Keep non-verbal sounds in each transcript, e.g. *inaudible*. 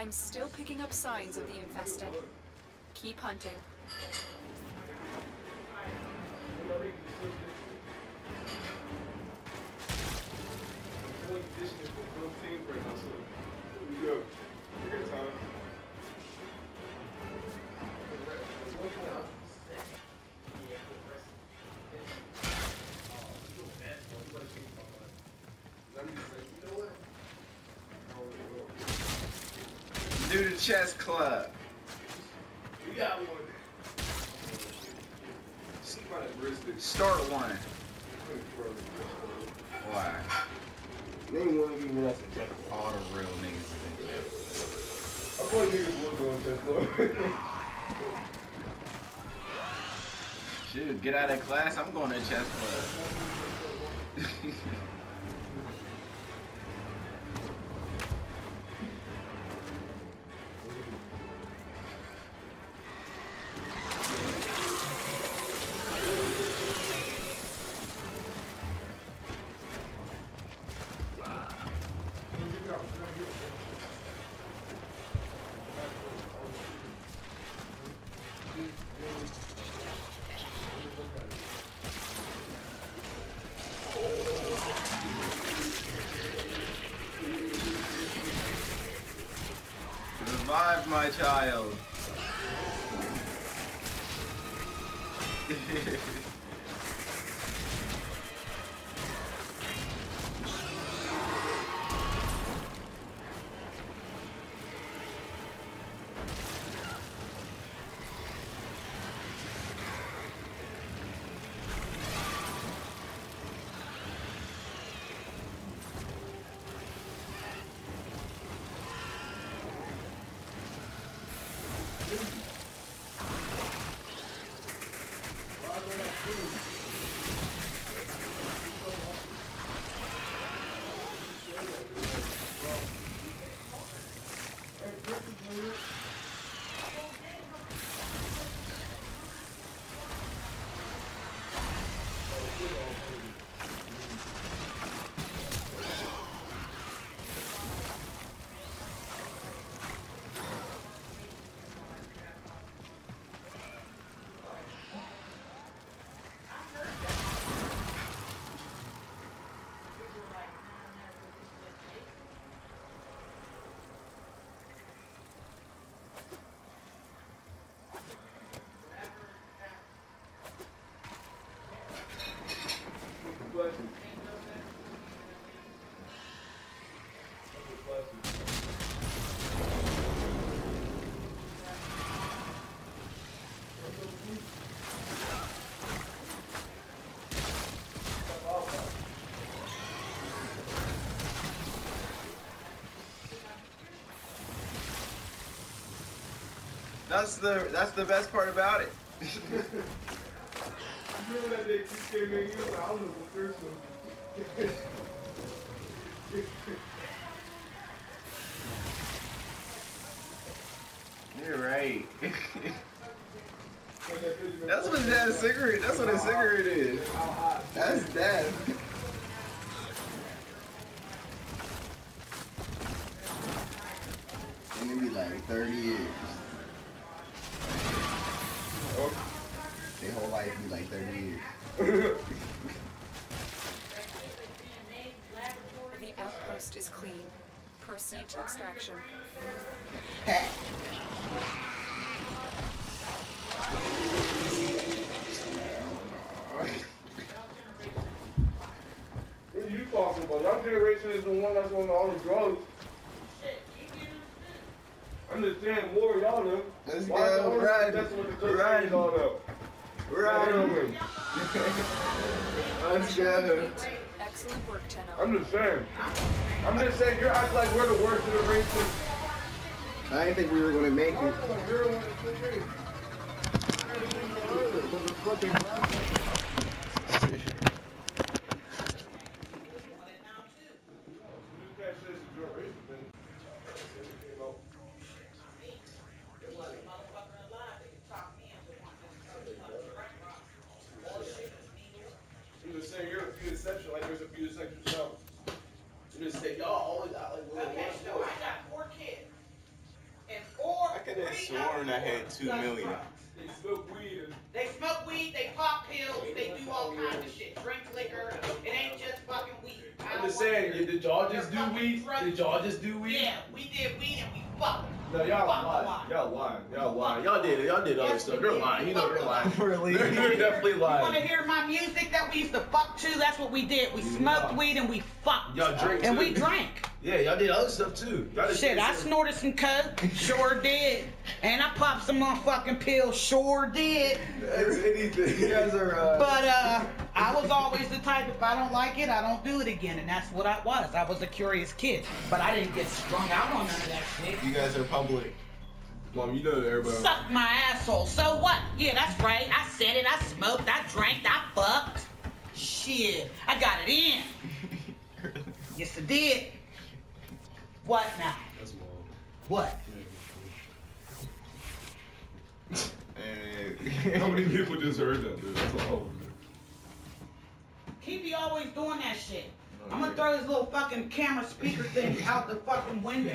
I'm still picking up signs of the infested. Keep hunting. Chess club. You got one. Start one. Why? Name one of you when that's a check. All the real niggas. I thought niggas was going to chess Shoot, get out of class. I'm going to chess club. *laughs* Revive my child. *laughs* That's the that's the best part about it. Remember that day came in, you I was the first one. *laughs* You're right. *laughs* that's what that cigarette. That's what a cigarette is. That's death. And it be like 30 years. 38. the outpost is clean. Proceed to extraction. what are you talking about? Your generation is the one that's on all the drugs. Understand more y'all. Let's Why go, ride, ride, all them. Right. Let's *laughs* go. Excellent work, Tenno. I'm just saying. I'm just saying, you're acting like we're the worst of the races. I didn't think we were gonna make it. Oh, You just saying you're a few exceptions, like there's a few exceptions now. You just say y'all always act like we're the worst. Okay, so I got four kids. hit two million. They smoke weed They smoke weed, they pop pills, they do all kinds of shit. Drink liquor. It ain't just fucking weed. I I'm just saying, to- did y'all just do They're weed? fucking Did y'all just do weed? Yeah, we did weed and we fucked. No, y'all Fuck lying. lying. Y'all lying. Y'all lying. Y'all did it. Y'all did other Yes, stuff. You're lying. You know you're lying. Really? You're *laughs* definitely lying. You wanna hear my music that we used to fuck to? That's what we did. We smoked Yeah. weed and we fucked. Y'all drink And too. we drank. Yeah, y'all did other stuff too. Shit, I some- snorted some coke, sure did. And I popped some motherfucking pills, sure did. That's anything. You guys are. Uh, But uh, I was always the type if I don't like it, I don't do it again, and that's what I was. I was a curious kid, but I didn't get strung out on none of that shit. You guys are public. Mom, you know that everybody. Suck my asshole. So what? Yeah, that's right. I said it. I smoked. I drank. I fucked. Shit, I got it in. *laughs* Yes, I did. What now? That's mom. What? *laughs* How many people just heard that, dude? That's all. He be always doing that shit. I'm gonna throw this little fucking camera speaker thing *laughs* out the fucking window.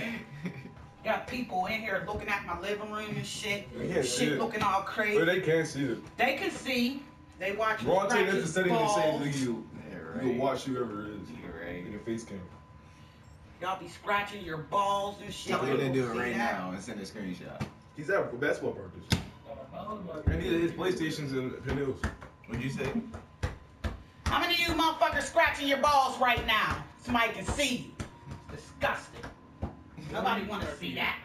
*laughs* Got people in here looking at my living room and shit. They Shit it. looking all crazy. But they can't see it. They can see. They watch me Ron scratch Tate his doesn't setting to say balls. you, Yeah, you can watch whoever it is. You're right. In your face cam. Y'all be scratching your balls and shit. We're gonna do it right that? now and send a screenshot. He's out for basketball practice. And he, his PlayStation's in Pinills. What'd you say? How many of you motherfuckers scratching your balls right now? Somebody can see you. It's disgusting. Nobody wanna see that.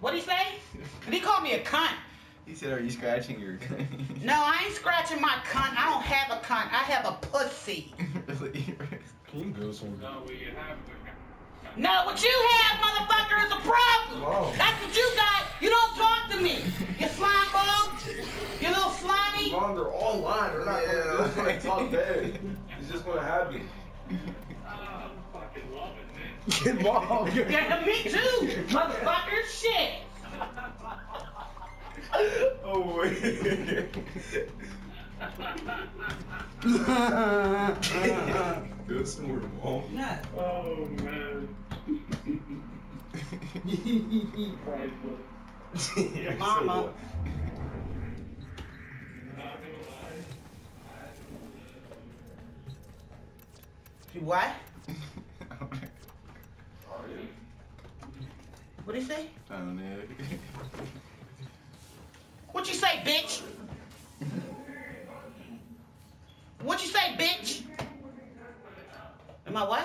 What'd he say? Did he call me a cunt? He said, "Are you scratching your?" Cunt? *laughs* no, I ain't scratching my cunt. I don't have a cunt. I have a pussy. *laughs* really? Can you go somewhere? No, what you have, motherfucker, is a problem. Wow. That's what you got. You don't talk to me. You slime ball. You little slimy. Mom, they're all lying. They're not Yeah. gonna, they're just gonna talk bad. It's just gonna happen. Mom, *laughs* you're Yeah, me too, motherfucker. Shit. Oh wait. *laughs* *laughs* Good snort, mom. No. Oh man. Mama. You what? *laughs* What'd he say? I don't know. What you say, bitch? What you say, bitch? I what?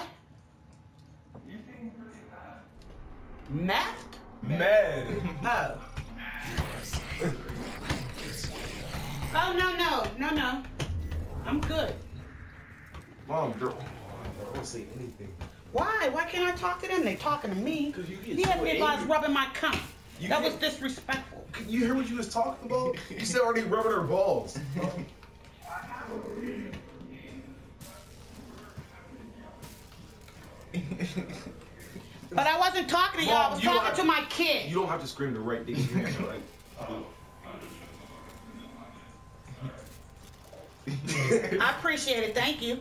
Meth? Mad. Oh. Oh no no no no. I'm good. Mom, girl. I don't say anything. Why? Why can't I talk to them? They talking to me. 'Cause you get He had me guys rubbing my cunt. You that was disrespectful. Can you hear what you was talking about? You said already rubbing her balls. *laughs* *laughs* But I wasn't talking to y'all. I was talking have- to my kid. You don't have to scream the right thing. To, like, uh. *laughs* I appreciate it. Thank you.